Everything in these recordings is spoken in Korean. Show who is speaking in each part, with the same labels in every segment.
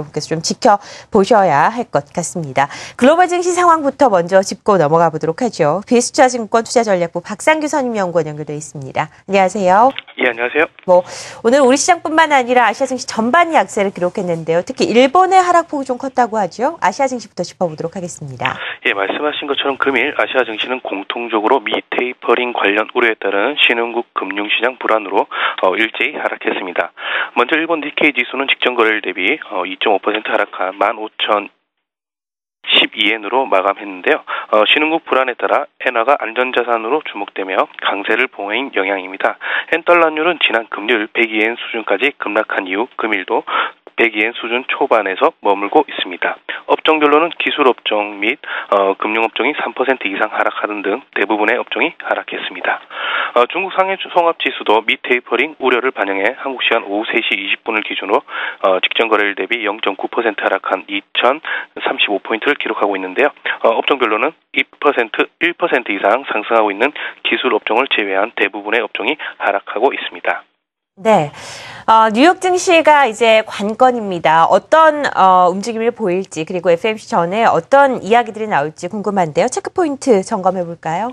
Speaker 1: 여러분께서 좀 지켜보셔야 할 것 같습니다. 글로벌 증시 상황부터 먼저 짚고 넘어가 보도록 하죠. 비스투자증권 투자전략부 박상규 선임연구원 연결돼 있습니다. 안녕하세요.
Speaker 2: 예, 안녕하세요.
Speaker 1: 뭐 오늘 우리 시장뿐만 아니라 아시아 증시 전반 약세를 기록했는데요. 특히 일본의 하락폭이 좀 컸다고 하죠. 아시아 증시부터 짚어보도록 하겠습니다.
Speaker 2: 예, 말씀하신 것처럼 금일 아시아 증시는 공통적으로 미 테이퍼링 관련 우려에 따른 신흥국 금융시장 불안으로 어, 일제히 하락했습니다. 먼저 일본 DK 지수는 직전 거래일 대비 2. 0.5% 하락한 15,012엔으로 마감했는데요. 어, 신흥국 불안에 따라 엔화가 안전자산으로 주목되며 강세를 보인 영향입니다. 엔달러율은 지난 금요일 102엔 수준까지 급락한 이후 금일도 102엔 수준 초반에서 머물고 있습니다. 업종별로는 기술 업종 및 어, 금융 업종이 3% 이상 하락하는 등 대부분의 업종이 하락했습니다. 어, 중국 상해 종합 지수도 미 테이퍼링 우려를 반영해 한국 시간 오후 3시 20분을 기준으로 어, 직전 거래일 대비 0.9% 하락한 2,035포인트를 기록하고 있는데요. 어, 업종별로는 2% 1% 이상 상승하고 있는 기술 업종을 제외한 대부분의 업종이 하락하고 있습니다.
Speaker 1: 네. 어, 뉴욕 증시가 이제 관건입니다. 어떤 어, 움직임을 보일지 그리고 FMC 전에 어떤 이야기들이 나올지 궁금한데요. 체크포인트 점검해 볼까요?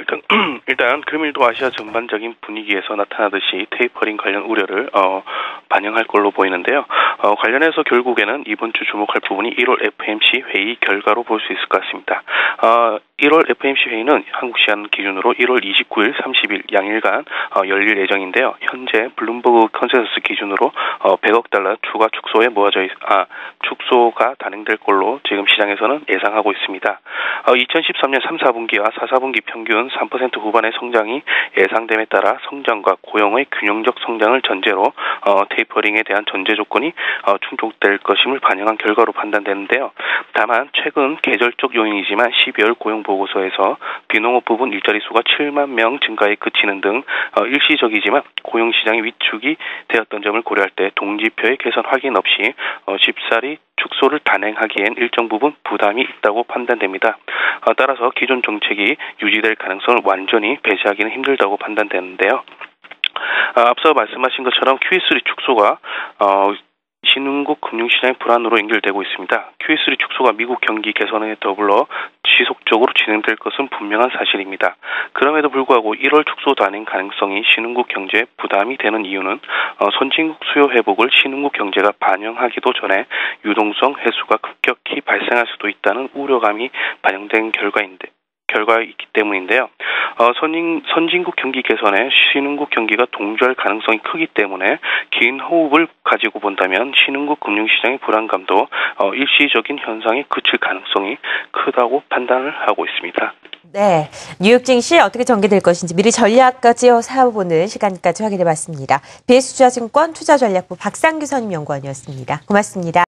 Speaker 2: 일단 일단 금일도 아시아 전반적인 분위기에서 나타나듯이 테이퍼링 관련 우려를 어, 반영할 걸로 보이는데요. 어, 관련해서 결국에는 이번 주 주목할 부분이 1월 FOMC 회의 결과로 볼 수 있을 것 같습니다. 어, 1월 FOMC 회의는 한국 시간 기준으로 1월 29일, 30일 양일간 어, 열릴 예정인데요. 현재 블룸버그 컨센서스 기준으로 어, 100억 달러 추가 축소에 모아져 있, 아 축소가 단행될 걸로 지금 시장에서는 예상하고 있습니다. 어, 2013년 3, 4분기와 4, 4분기 평균 3% 후반의 성장이 예상됨에 따라 성장과 고용의 균형적 성장을 전제로 어, 테이퍼링에 대한 전제 조건이 어, 충족될 것임을 반영한 결과로 판단되는데요. 다만 최근 계절적 요인이지만 12월 고용 보고서에서 비농업 부분 일자리 수가 7만 명 증가에 그치는 등 어, 일시적이지만 고용 시장이 위축이 되었던 점을 고려할 때 동지표의 개선 확인 없이 어, 집살이 축소를 단행하기엔 일정 부분 부담이 있다고 판단됩니다. 어, 따라서 기존 정책이 유지될 가능성 을 완전히 배제하기는 힘들다고 판단되는데요. 아, 앞서 말씀하신 것처럼 QE3 축소가 어, 신흥국 금융시장의 불안으로 연결되고 있습니다. QE3 축소가 미국 경기 개선에 더불어 지속적으로 진행될 것은 분명한 사실입니다. 그럼에도 불구하고 1월 축소 단행 가능성이 신흥국 경제에 부담이 되는 이유는 어, 선진국 수요 회복을 신흥국 경제가 반영하기도 전에 유동성 회수가 급격히 발생할 수도 있다는 우려감이 반영된 결과인데 결과가 있기 때문인데요. 어, 선진, 선진국 경기 개선에 신흥국 경기가 동조할 가능성이 크기 때문에 긴 호흡을 가지고 본다면 신흥국 금융시장의 불안감도 어, 일시적인 현상에 그칠 가능성이 크다고 판단을 하고 있습니다.
Speaker 1: 네, 뉴욕 증시 어떻게 전개될 것인지 미리 전략까지 살아보는 시간까지 확인해봤습니다. BS투자증권 투자전략부 박상규 선임연구원이었습니다. 고맙습니다.